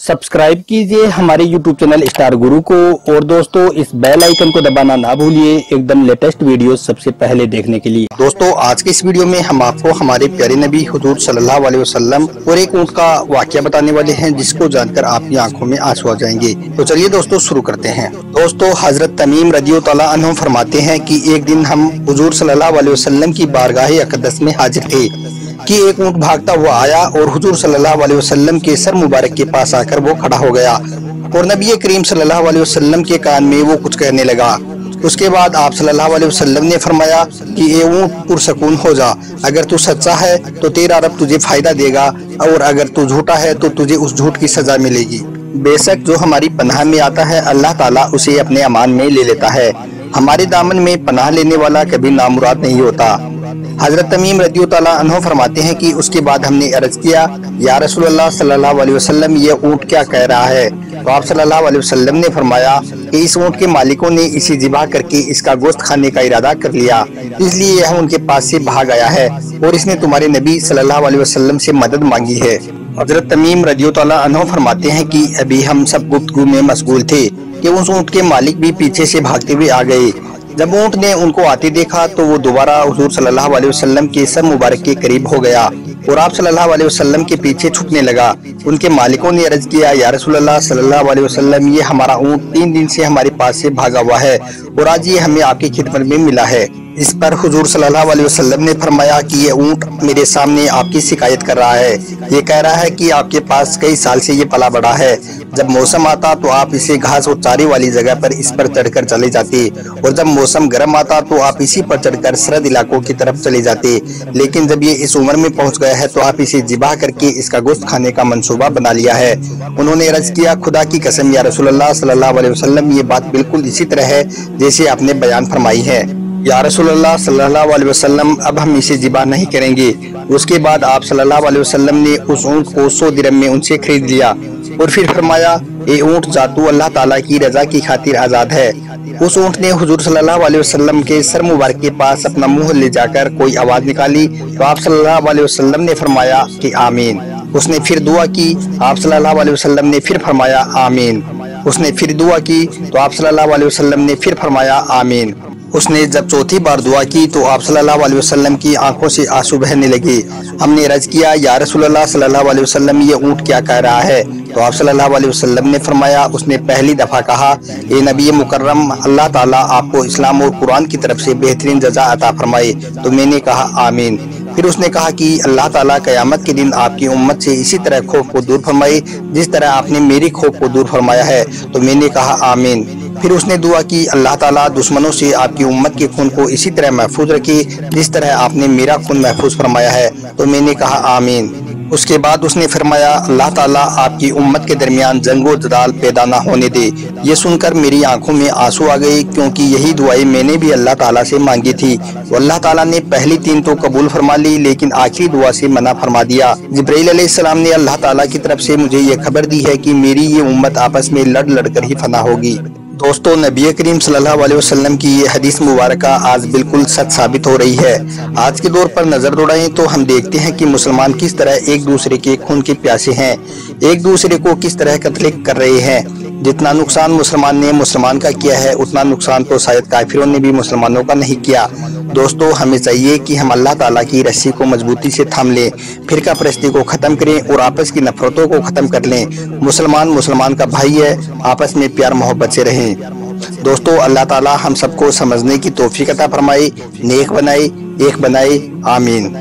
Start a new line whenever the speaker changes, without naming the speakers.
Subscribe کیجیے ہمارے YouTube channel star گرو کو اور دوستو، اس بیل آئیکن کو دبانا نہ بھولیے ایک دم لیٹسٹ ویڈیو سب سے پہلے دیکھنے کے لیے۔ دوستو، آج کے اس ویڈیو میں ہم آپ کو ہمارے پیارے نبی حضور صلی اللہ علیہ وسلم اور ایک اونٹ کا واقعہ بتانے والے ہیں، جس کو جان کر آپ کی آنکھوں میں آنسو آ جائیں گے۔ تو چلیے دوستو، شروع کرتے ہیں۔ دوستو، حضرت تمیم رضی اللہ عنہ فرماتے ہیں کہ ایک دن ہم حضور صلی اللہ علیہ وسلم کی بارگاہ اقدس میں حاضر تھے۔ کہ ایک اونٹ بھاگتا ہوا آیا اور حضور صلی اللہ علیہ وسلم کے سر مبارک کے پاس آ کر وہ کھڑا ہو گیا اور نبی کریم صلی اللہ علیہ وسلم کے کان میں وہ کچھ کہنے لگا۔ اس کے بعد آپ صلی اللہ علیہ وسلم نے فرمایا کہ اے اونٹ پرسکون ہو جا، اگر تو سچا ہے تو تیرا رب تجھے فائدہ دے گا، اور اگر تو جھوٹا ہے تو تجھے اس جھوٹ کی سزا ملے گی۔ بے شک جو ہماری پناہ میں آتا ہے، اللہ تعالیٰ اسے اپنے امان میں لے لیتا ہے۔ ہمارے دامن میں پناہ لینے والا کبھی نامراد نہیں ہوتا۔ حضرت تمیم رضی اللہ عنہ فرماتے ہیں کہ اس کے بعد ہم نے عرض کیا، یا رسول اللہ صلی اللہ علیہ وسلم، یہ اونٹ کیا کہہ رہا ہے؟ تو آپ صلی اللہ علیہ وسلم نے فرمایا کہ اس اونٹ کے مالکوں نے اسے ذبح کر کے اس کا گوشت کھانے کا ارادہ کر لیا۔ اس لیے یہ ان کے پاس سے بھاگ آیا ہے اور اس نے تمہارے نبی صلی اللہ علیہ وسلم سے مدد مانگی ہے۔ حضرت تمیم رضی اللہ عنہ فرماتے ہیں کہ ابھی ہم سب گفتگو میں مشغول تھے کہ اس اونٹ کے مالک بھی پیچھے سے بھاگتے ہوئے آ گئے۔ جب اونٹ نے ان کو آتے دیکھا تو وہ دوبارہ حضور صلی اللہ علیہ وسلم کے سر مبارک کے قریب ہو گیا اور آپ صلی اللہ علیہ وسلم کے پیچھے چھپنے لگا۔ ان کے مالکوں نے عرض کیا، یا رسول اللہ صلی اللہ علیہ وسلم، یہ ہمارا اونٹ تین دن سے ہمارے پاس سے بھاگا ہوا ہے اور آج یہ ہمیں آپ کی خدمت میں ملا ہے۔ اس پر حضور صلی اللہ علیہ وسلم نے فرمایا کہ یہ اونٹ میرے سامنے آپ کی شکایت کر رہا ہے۔ یہ کہہ رہا ہے کہ آپ کے پاس کئی سال سے یہ پلا بڑا ہے۔ جب موسم آتا تو آپ اسے گھاس اور چارے والی جگہ پر اس پر چڑھ کر چلے جاتے۔ اور جب موسم گرم آتا تو آپ اسی پر چڑھ کر سرد علاقوں کی طرف چلے جاتے۔ لیکن جب یہ اس عمر میں پہنچ گیا ہے تو آپ اسے جباہ کر کے اس کا گوشت کھانے کا منصوبہ بنا لیا ہے۔ انہوں نے عرض کیا، خدا کی قسم یا رسول اللہ صلی اللہ علیہ وسلم، یہ بات بالکل اسی طرح ہے جیسے آپ نے بیان فرمائی ہے۔ یا رسول اللہ صلی اللہ علیہ وسلم، اب ہم اسے ذبح نہیں کریں گے۔ اس کے بعد آپ صلی اللہ علیہ وسلم نے اس اونٹ کو سو درم میں ان سے خرید لیا۔ اور پھر فرمایا، اے اونٹ جاتو اللہ تعالیٰ کی رضا کی خاطر آزاد ہے۔ اس اونٹ نے حضور صلی اللہ علیہ وسلم کے سر مبارک کے پاس اپنا منہ لے جا کر کوئی آواز نکالی۔ تو آپ صلی اللہ علیہ وسلم نے فرمایا کہ آمین۔ اس نے پھر دعا کی۔ آپ صلی اللہ علیہ وسلم نے پھر فرمایا آمین۔ اس نے پھر دعا کی۔ تو آپ صلی اللہ علیہ وسلم نے پھر فرمایا آمین۔ اس نے جب چوتھی بار دعا کی تو آپ صلی اللہ علیہ وسلم کی آنکھوں سے آنسو بہنے لگے۔ ہم نے رج کیا، یا رسول اللہ صلی اللہ علیہ وسلم، یہ اونٹ کیا کہہ رہا ہے؟ تو آپ صلی اللہ علیہ وسلم نے فرمایا، اس نے پہلی دفعہ کہا، اے نبی مکرم، اللہ تعالیٰ آپ کو اسلام اور قرآن کی طرف سے بہترین جزا عطا فرمائے۔ تو میں نے کہا، آمین۔ پھر اس نے کہا کہ اللہ تعالیٰ قیامت کے دن آپ کی امت سے اسی طرح خوف کو دور فرمائے، جس طرح آپ نے میری خوف کو دور فرمایا ہے۔ تو میں نے کہا، آمین۔ پھر اس نے دعا کی، اللہ تعالیٰ دشمنوں سے آپ کی امت کے خون کو اسی طرح محفوظ رکھی جس طرح آپ نے میرا خون محفوظ فرمایا ہے۔ تو میں نے کہا، آمین۔ اس کے بعد اس نے فرمایا، اللہ تعالیٰ آپ کی امت کے درمیان جنگ و جدال پیدا نہ ہونے دے۔ یہ سن کر میری آنکھوں میں آنسو آ گئی کیونکہ یہی دعائیں میں نے بھی اللہ تعالیٰ سے مانگی تھی۔ اللہ تعالیٰ نے پہلی تین تو قبول فرما لی، لیکن آخری دعا سے منع فرما دیا۔ جبریل علیہ السلام نے اللہ تعالیٰ کی طرف سے مجھے یہ خبر دی ہے کہ میری یہ امت آپس میں لڑ لڑ کر ہی فنا ہوگی۔ دوستو، نبی کریم صلی اللہ علیہ وسلم کی یہ حدیث مبارکہ آج بالکل سچ ثابت ہو رہی ہے۔ آج کے دور پر نظر دوڑائیں تو ہم دیکھتے ہیں کہ مسلمان کس طرح ایک دوسرے کے خون کے پیاسے ہیں۔ ایک دوسرے کو کس طرح قتل کر رہے ہیں۔ جتنا نقصان مسلمان نے مسلمان کا کیا ہے، اتنا نقصان تو شاید کافروں نے بھی مسلمانوں کا نہیں کیا۔ دوستو، ہمیں چاہیے کہ ہم اللہ تعالیٰ کی رسی کو مضبوطی سے تھام لیں فرقہ پرستی کو ختم کریں اور آپس کی نفرتوں کو ختم کر لیں۔ مسلمان مسلمان کا بھائی ہے، آپس میں پیار محبت سے رہیں۔ دوستو، اللہ تعالیٰ ہم سب کو سمجھنے کی توفیق عطا فرمائے، نیک بنائی ایک بنائے، آمین۔